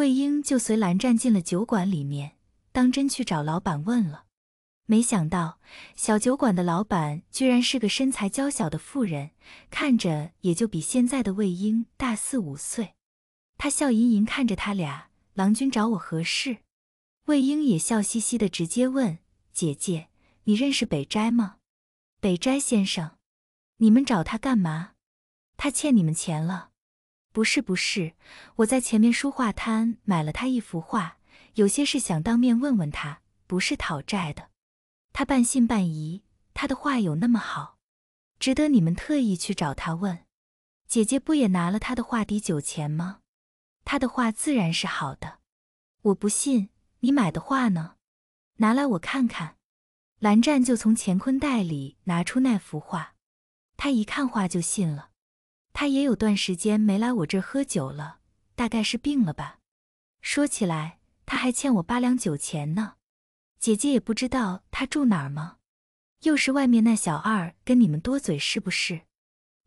魏婴就随蓝湛进了酒馆里面，当真去找老板问了。没想到小酒馆的老板居然是个身材娇小的妇人，看着也就比现在的魏婴大四五岁。他笑吟吟看着他俩：“郎君找我何事？”魏婴也笑嘻嘻的直接问：“姐姐，你认识北斋吗？”北斋先生，你们找他干嘛？他欠你们钱了？不是不是，我在前面书画摊买了他一幅画，有些事想当面问问他，不是讨债的。他半信半疑，他的画有那么好，值得你们特意去找他问？姐姐不也拿了他的画抵酒钱吗？他的画自然是好的，我不信。你买的画呢？拿来我看看。蓝湛就从乾坤袋里拿出那幅画，他一看画就信了。他也有段时间没来我这喝酒了，大概是病了吧。说起来，他还欠我八两酒钱呢。姐姐也不知道他住哪儿吗？又是外面那小二跟你们多嘴是不是？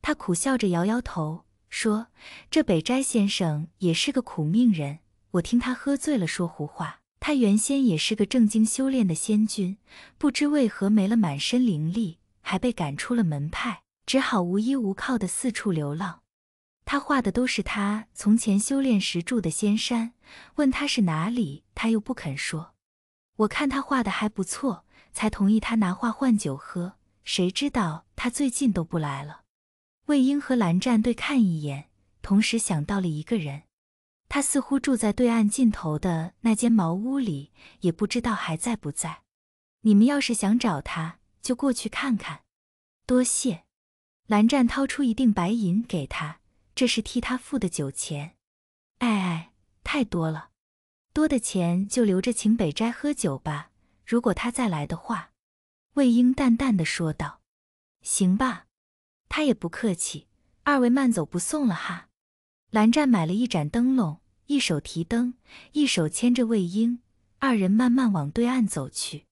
他苦笑着摇摇头，说：“这北斋先生也是个苦命人，我听他喝醉了说胡话。”他原先也是个正经修炼的仙君，不知为何没了满身灵力，还被赶出了门派，只好无依无靠的四处流浪。他画的都是他从前修炼时住的仙山，问他是哪里，他又不肯说。我看他画的还不错，才同意他拿画换酒喝。谁知道他最近都不来了。魏婴和蓝湛对看一眼，同时想到了一个人。他似乎住在对岸尽头的那间茅屋里，也不知道还在不在。你们要是想找他，就过去看看。多谢。蓝湛掏出一锭白银给他，这是替他付的酒钱。哎哎，太多了，多的钱就留着请北斋喝酒吧。如果他再来的话，魏婴淡淡的说道。行吧，他也不客气。二位慢走不送了哈。蓝湛买了一盏灯笼。一手提灯，一手牵着魏婴，二人慢慢往对岸走去。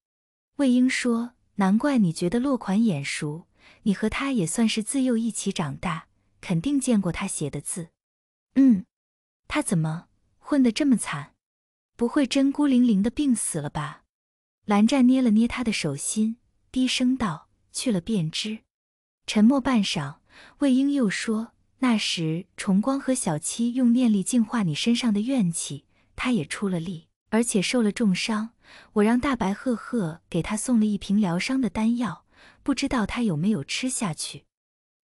魏婴说：“难怪你觉得落款眼熟，你和他也算是自幼一起长大，肯定见过他写的字。”嗯，他怎么混得这么惨？不会真孤零零的病死了吧？蓝湛捏了捏他的手心，低声道：“去了便知。”沉默半晌，魏婴又说。那时，重光和小七用念力净化你身上的怨气，他也出了力，而且受了重伤。我让大白赫赫给他送了一瓶疗伤的丹药，不知道他有没有吃下去。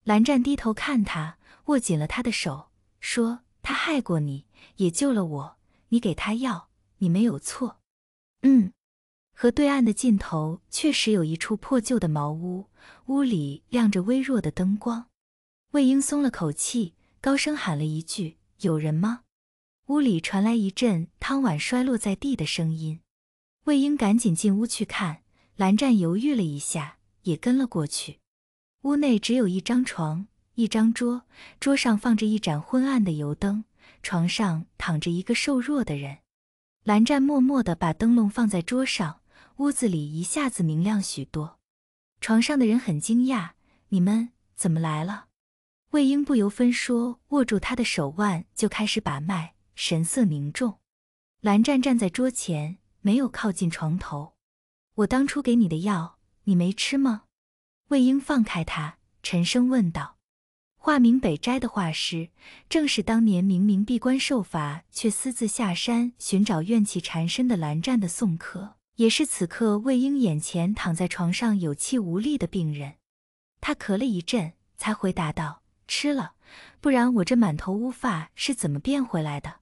蓝湛低头看他，握紧了他的手，说：“他害过你，也救了我，你给他药，你没有错。”嗯，河对岸的尽头确实有一处破旧的茅屋，屋里亮着微弱的灯光。魏婴松了口气，高声喊了一句：“有人吗？”屋里传来一阵汤碗摔落在地的声音。魏婴赶紧进屋去看，蓝湛犹豫了一下，也跟了过去。屋内只有一张床，一张桌，桌上放着一盏昏暗的油灯，床上躺着一个瘦弱的人。蓝湛默默地把灯笼放在桌上，屋子里一下子明亮许多。床上的人很惊讶：“你们怎么来了？”魏婴不由分说，握住他的手腕就开始把脉，神色凝重。蓝湛站在桌前，没有靠近床头。我当初给你的药，你没吃吗？魏婴放开他，沉声问道。化名北斋的画师，正是当年明明闭关受罚，却私自下山寻找怨气缠身的蓝湛的送客，也是此刻魏婴眼前躺在床上有气无力的病人。他咳了一阵，才回答道。吃了，不然我这满头乌发是怎么变回来的？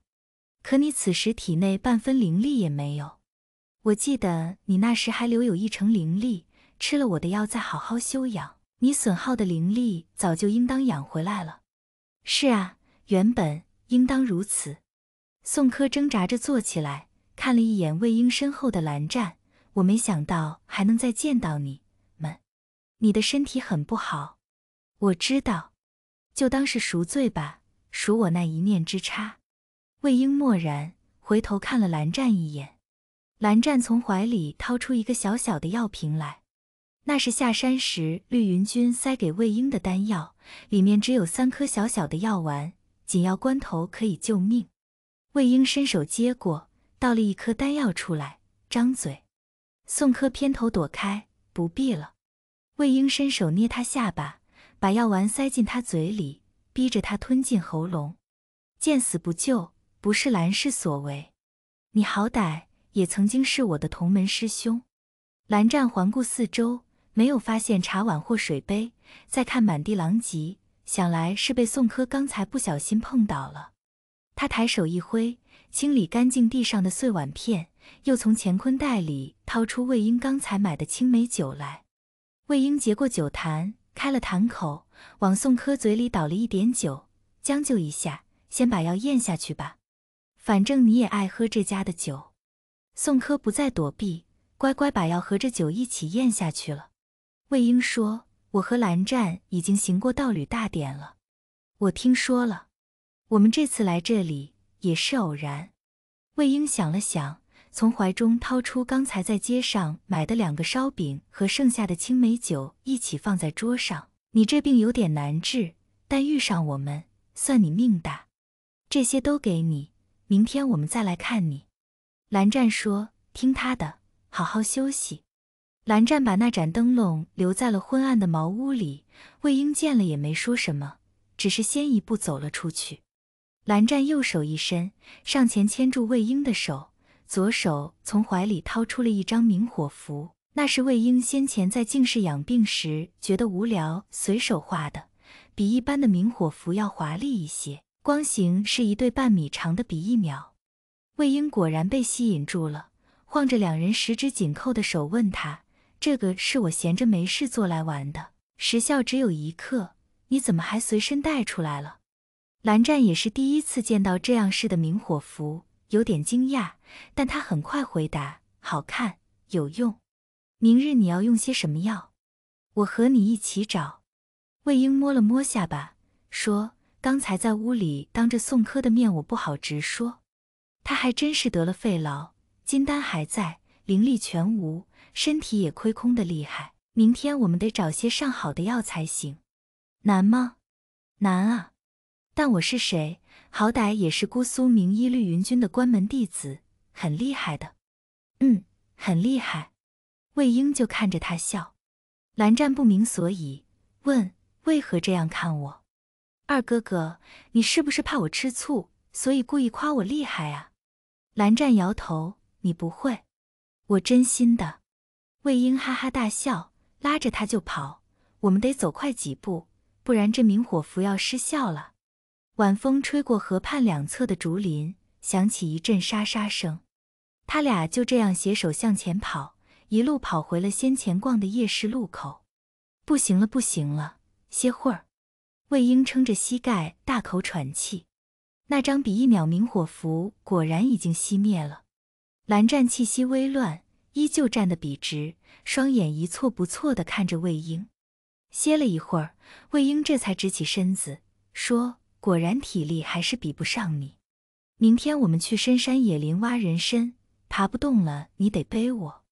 可你此时体内半分灵力也没有。我记得你那时还留有一成灵力，吃了我的药再好好休养，你损耗的灵力早就应当养回来了。是啊，原本应当如此。宋柯挣扎着坐起来，看了一眼魏婴身后的蓝湛，我没想到还能再见到你们。你的身体很不好，我知道。就当是赎罪吧，赎我那一念之差。魏婴默然，回头看了蓝湛一眼。蓝湛从怀里掏出一个小小的药瓶来，那是下山时绿云君塞给魏婴的丹药，里面只有三颗小小的药丸，紧要关头可以救命。魏婴伸手接过，倒了一颗丹药出来，张嘴。宋柯偏头躲开，不必了。魏婴伸手捏他下巴，把药丸塞进他嘴里，逼着他吞进喉咙。见死不救，不是兰氏所为。你好歹也曾经是我的同门师兄。蓝湛环顾四周，没有发现茶碗或水杯，再看满地狼藉，想来是被宋柯刚才不小心碰倒了。他抬手一挥，清理干净地上的碎碗片，又从乾坤袋里掏出魏婴刚才买的青梅酒来。魏婴接过酒坛，开了坛口，往宋柯嘴里倒了一点酒，将就一下，先把药咽下去吧。反正你也爱喝这家的酒。宋柯不再躲避，乖乖把药和着酒一起咽下去了。魏婴说：“我和蓝湛已经行过道侣大典了，我听说了。”我们这次来这里也是偶然。魏婴想了想，从怀中掏出刚才在街上买的两个烧饼和剩下的青梅酒，一起放在桌上。你这病有点难治，但遇上我们，算你命大。这些都给你，明天我们再来看你。蓝湛说：“听他的，好好休息。”蓝湛把那盏灯笼留在了昏暗的茅屋里。魏婴见了也没说什么，只是先一步走了出去。蓝湛右手一伸，上前牵住魏婴的手，左手从怀里掏出了一张明火符。那是魏婴先前在净室养病时觉得无聊，随手画的，比一般的明火符要华丽一些。光形是一对半米长的比翼鸟。魏婴果然被吸引住了，晃着两人十指紧扣的手，问他：“这个是我闲着没事做来玩的，时效只有一刻，你怎么还随身带出来了？”蓝湛也是第一次见到这样式的明火符，有点惊讶，但他很快回答：“好看，有用。明日你要用些什么药？我和你一起找。”魏婴摸了摸下巴，说：“刚才在屋里当着宋柯的面，我不好直说。他还真是得了肺痨，金丹还在，灵力全无，身体也亏空的厉害。明天我们得找些上好的药才行。难吗？难啊。”但我是谁？好歹也是姑苏名医绿云君的关门弟子，很厉害的。嗯，很厉害。魏婴就看着他笑。蓝湛不明所以，问为何这样看我？二哥哥，你是不是怕我吃醋，所以故意夸我厉害啊？蓝湛摇头，你不会，我真心的。魏婴哈哈大笑，拉着他就跑。我们得走快几步，不然这明火符要失效了。晚风吹过河畔两侧的竹林，响起一阵沙沙声。他俩就这样携手向前跑，一路跑回了先前逛的夜市路口。不行了，不行了，歇会儿。魏婴撑着膝盖，大口喘气。那张比翼鸟明火符果然已经熄灭了。蓝湛气息微乱，依旧站得笔直，双眼一错不错地看着魏婴。歇了一会儿，魏婴这才直起身子，说。果然体力还是比不上你。明天我们去深山野林挖人参，爬不动了你得背我。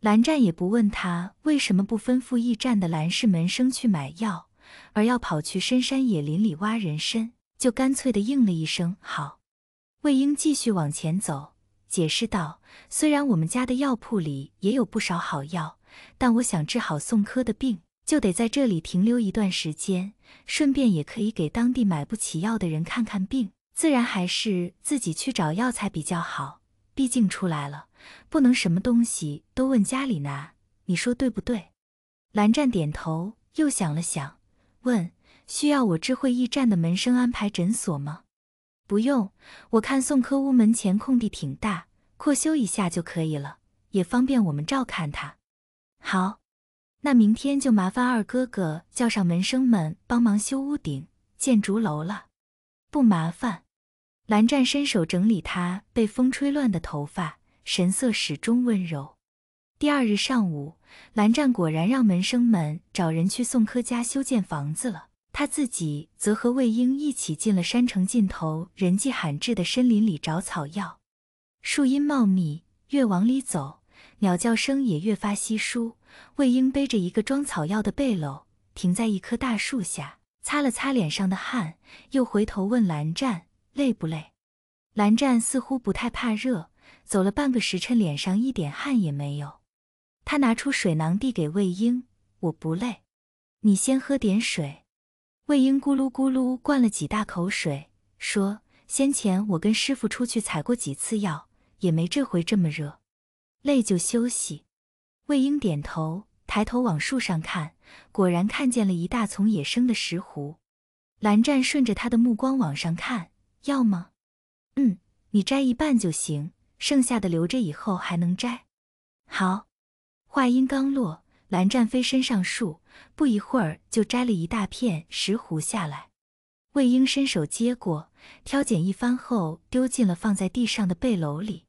蓝湛也不问他为什么不吩咐驿站的蓝氏门生去买药，而要跑去深山野林里挖人参，就干脆的应了一声好。魏婴继续往前走，解释道：“虽然我们家的药铺里也有不少好药，但我想治好宋柯的病。”就得在这里停留一段时间，顺便也可以给当地买不起药的人看看病。自然还是自己去找药材比较好，毕竟出来了，不能什么东西都问家里拿。你说对不对？蓝湛点头，又想了想，问：需要我知会驿站的门生安排诊所吗？不用，我看宋柯屋门前空地挺大，扩修一下就可以了，也方便我们照看他。好。那明天就麻烦二哥哥叫上门生们帮忙修屋顶、建竹楼了。不麻烦。蓝湛伸手整理他被风吹乱的头发，神色始终温柔。第二日上午，蓝湛果然让门生们找人去宋柯家修建房子了，他自己则和魏婴一起进了山城尽头人迹罕至的森林里找草药。树荫茂密，越往里走，鸟叫声也越发稀疏。魏婴背着一个装草药的背篓，停在一棵大树下，擦了擦脸上的汗，又回头问蓝湛：“累不累？”蓝湛似乎不太怕热，走了半个时辰，脸上一点汗也没有。他拿出水囊递给魏婴：“我不累，你先喝点水。”魏婴咕噜咕噜灌了几大口水，说：“先前我跟师傅出去采过几次药，也没这回这么热。累就休息。”魏婴点头，抬头往树上看，果然看见了一大丛野生的石斛。蓝湛顺着他的目光往上看：“要吗？”“嗯，你摘一半就行，剩下的留着以后还能摘。”“好。”话音刚落，蓝湛飞身上树，不一会儿就摘了一大片石斛下来。魏婴伸手接过，挑拣一番后，丢进了放在地上的背篓里。